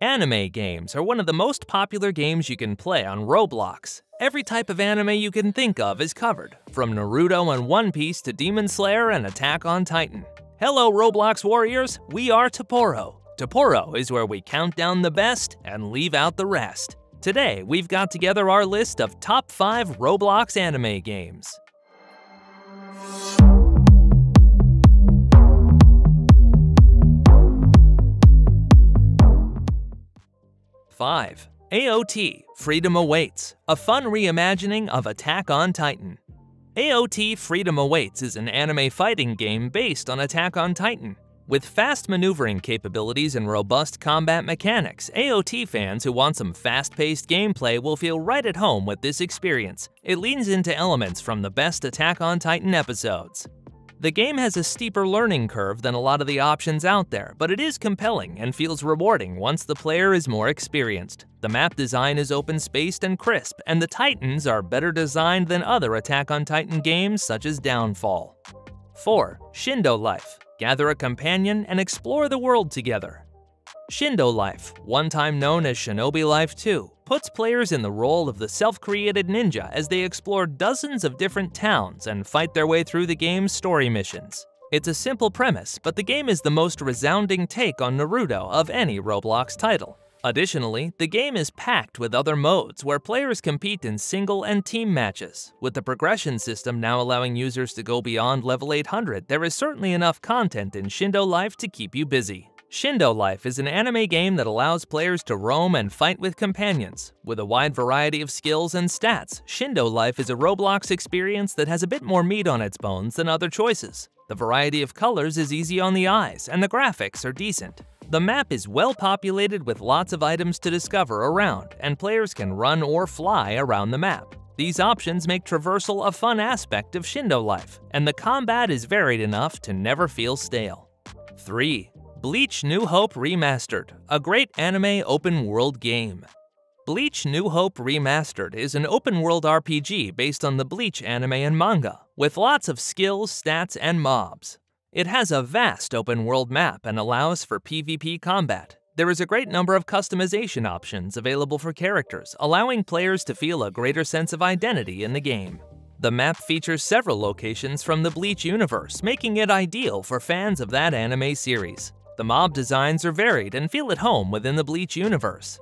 Anime games are one of the most popular games you can play on Roblox. Every type of anime you can think of is covered, from Naruto and One Piece to Demon Slayer and Attack on Titan. Hello Roblox warriors, we are Toporo. Toporo is where we count down the best and leave out the rest. Today, we've got together our list of top 5 Roblox anime games. 5. AOT Freedom Awaits, a fun reimagining of Attack on Titan. AOT Freedom Awaits is an anime fighting game based on Attack on Titan. With fast maneuvering capabilities and robust combat mechanics, AOT fans who want some fast-paced gameplay will feel right at home with this experience. It leans into elements from the best Attack on Titan episodes. The game has a steeper learning curve than a lot of the options out there, but it is compelling and feels rewarding once the player is more experienced. The map design is open-spaced and crisp, and the Titans are better designed than other Attack on Titan games such as Downfall. 4. Shindo Life Gather a companion and explore the world together. Shindo Life, one time known as Shinobi Life 2, puts players in the role of the self-created ninja as they explore dozens of different towns and fight their way through the game's story missions. It's a simple premise, but the game is the most resounding take on Naruto of any Roblox title. Additionally, the game is packed with other modes where players compete in single and team matches. With the progression system now allowing users to go beyond level 800, there is certainly enough content in Shindo Life to keep you busy. Shindo Life is an anime game that allows players to roam and fight with companions. With a wide variety of skills and stats, Shindo Life is a Roblox experience that has a bit more meat on its bones than other choices. The variety of colors is easy on the eyes, and the graphics are decent. The map is well populated with lots of items to discover around, and players can run or fly around the map. These options make traversal a fun aspect of Shindo Life, and the combat is varied enough to never feel stale. 3. Bleach New Hope Remastered, a great anime open world game. Bleach New Hope Remastered is an open world RPG based on the Bleach anime and manga, with lots of skills, stats, and mobs. It has a vast open world map and allows for PvP combat. There is a great number of customization options available for characters, allowing players to feel a greater sense of identity in the game. The map features several locations from the Bleach universe, making it ideal for fans of that anime series. The mob designs are varied and feel at home within the Bleach universe.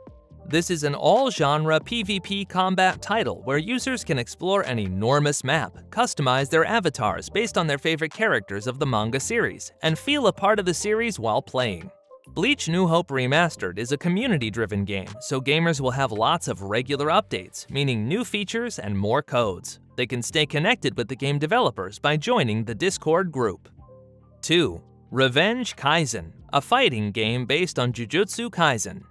This is an all-genre PvP combat title where users can explore an enormous map, customize their avatars based on their favorite characters of the manga series, and feel a part of the series while playing. Bleach New Hope Remastered is a community-driven game, so gamers will have lots of regular updates, meaning new features and more codes. They can stay connected with the game developers by joining the Discord group. 2. Revenge Kaizen a fighting game based on Jujutsu Kaisen.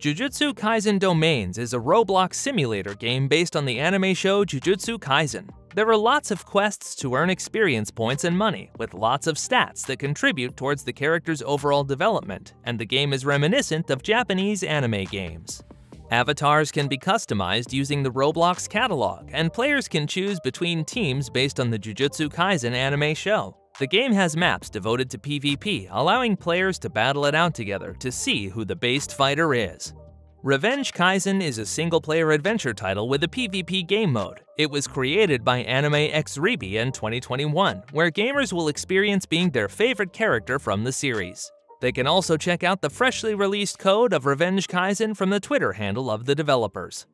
Jujutsu Kaisen Domains is a Roblox simulator game based on the anime show Jujutsu Kaisen. There are lots of quests to earn experience points and money, with lots of stats that contribute towards the character's overall development, and the game is reminiscent of Japanese anime games. Avatars can be customized using the Roblox catalog, and players can choose between teams based on the Jujutsu Kaisen anime show. The game has maps devoted to PvP, allowing players to battle it out together to see who the based fighter is. Revenge Kaizen is a single-player adventure title with a PvP game mode. It was created by Anime X Ribi in 2021, where gamers will experience being their favorite character from the series. They can also check out the freshly released code of Revenge Kaizen from the Twitter handle of the developers.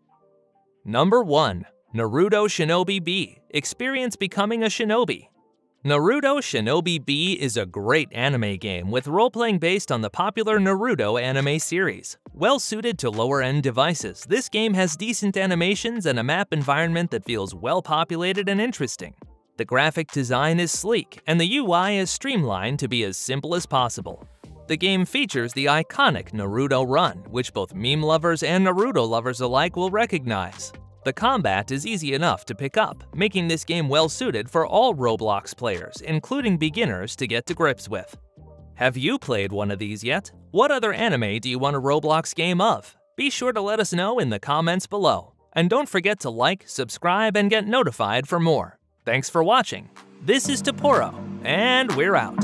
Number 1. Naruto Shinobi B. Experience becoming a shinobi. Naruto Shinobi B is a great anime game with role-playing based on the popular Naruto anime series. Well suited to lower-end devices, this game has decent animations and a map environment that feels well populated and interesting. The graphic design is sleek, and the UI is streamlined to be as simple as possible. The game features the iconic Naruto run, which both meme lovers and Naruto lovers alike will recognize. The combat is easy enough to pick up, making this game well suited for all Roblox players, including beginners, to get to grips with. Have you played one of these yet? What other anime do you want a Roblox game of? Be sure to let us know in the comments below. And don't forget to like, subscribe, and get notified for more. Thanks for watching. This is Toporo, and we're out.